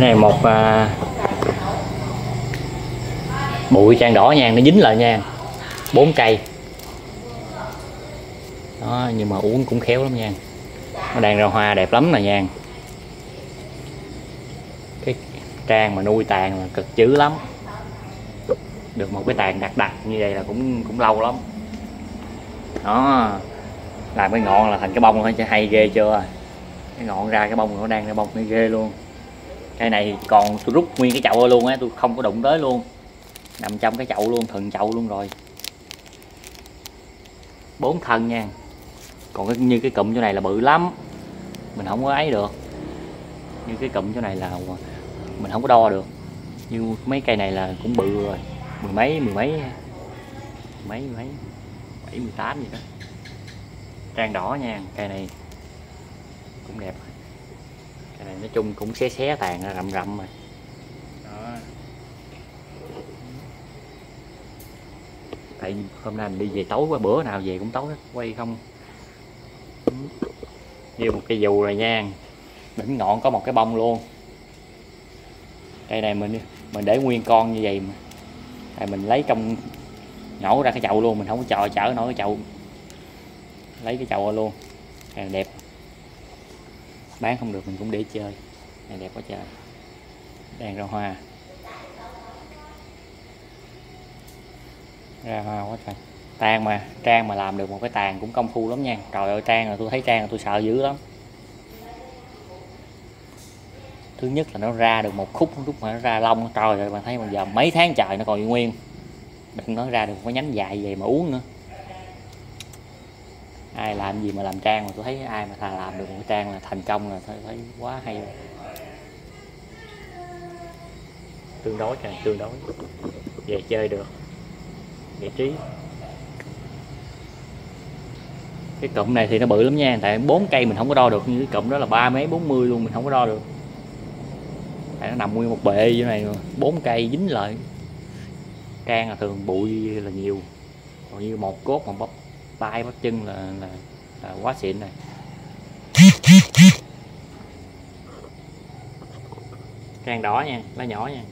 cái này một à, bụi trang đỏ nha nó dính lại nha bốn cây. Đó nhưng mà uống cũng khéo lắm nha nó đang ra hoa đẹp lắm nè nha cái trang mà nuôi tàn là cực dữ lắm. Được một cái tàn đặc đặc như vậy là cũng cũng lâu lắm. Đó làm cái ngọn là thành cái bông thôi chứ hay ghê chưa? Cái ngọn ra cái bông nó đang ra bông nó ghê luôn cây này còn tôi rút nguyên cái chậu luôn á tôi không có đụng tới luôn. Nằm trong cái chậu luôn thần chậu luôn rồi. Bốn thân nha. Còn cái, như cái cụm chỗ này là bự lắm. Mình không có ấy được. Như cái cụm chỗ này là mình không có đo được. Như mấy cây này là cũng bự rồi. Mười mấy mười mấy. Mấy mấy. Bảy mười tám gì đó. Trang đỏ nha cây này. Cũng đẹp nói chung cũng xé xé tàn ra, rậm rậm rồi. Đó tại hôm nay mình đi về tối qua bữa nào về cũng tối hết, quay không. Như một cây dù rồi nha, đỉnh ngọn có một cái bông luôn. Cây này, mình mình để nguyên con như vậy mà. Tại mình lấy trong nhổ ra cái chậu luôn, mình không có chờ chở nổi cái chậu. Lấy cái chậu luôn cây đẹp bán không được mình cũng để chơi. Này, đẹp quá trời. Đang ra hoa. Ra hoa quá trời. Tàn mà, trang mà làm được một cái tàn cũng công phu lắm nha. Trời ơi, trang là tôi thấy trang là tôi sợ dữ lắm. Thứ nhất là nó ra được một khúc, lúc mà nó ra lông, trời rồi bạn thấy mà giờ mấy tháng trời nó còn nguyên. Đừng nói ra được một cái nhánh dài vậy mà uống nữa ai làm gì mà làm trang mà tôi thấy ai mà thà làm được một cái trang là thành công là thấy, thấy quá hay. Rồi. tương đối trời tương đối. Về chơi được. Giải trí. Cái cụm này thì nó bự lắm nha tại bốn cây mình không có đo được như cái cụm đó là ba mấy bốn mươi luôn mình không có đo được. Tại nó nằm nguyên một bệ như này bốn cây dính lại. Trang là thường bụi là nhiều còn như một cốt mà bắp tay bắp chân là, là, là quá xịn này càng đỏ nha lá nhỏ nha.